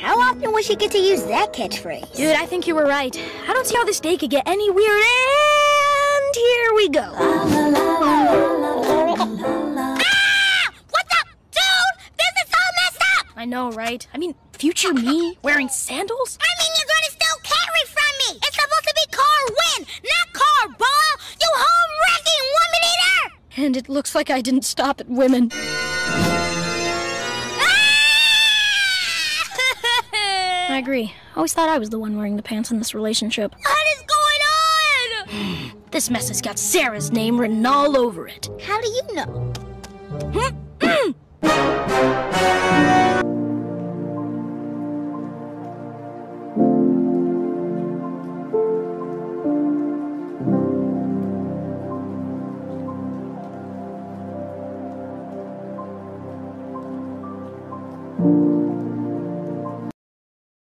How often will she get to use that catchphrase? Dude, I think you were right. I don't see how this day could get any weird. And here we go. ah! What the? Dude, this is all messed up! I know, right? I mean, future me wearing sandals? I mean, you're gonna steal Carrie from me! It's supposed to be car win, not car ball! You home wrecking woman eater! And it looks like I didn't stop at women. I agree. Always thought I was the one wearing the pants in this relationship. What is going on? this mess has got Sarah's name written all over it. How do you know?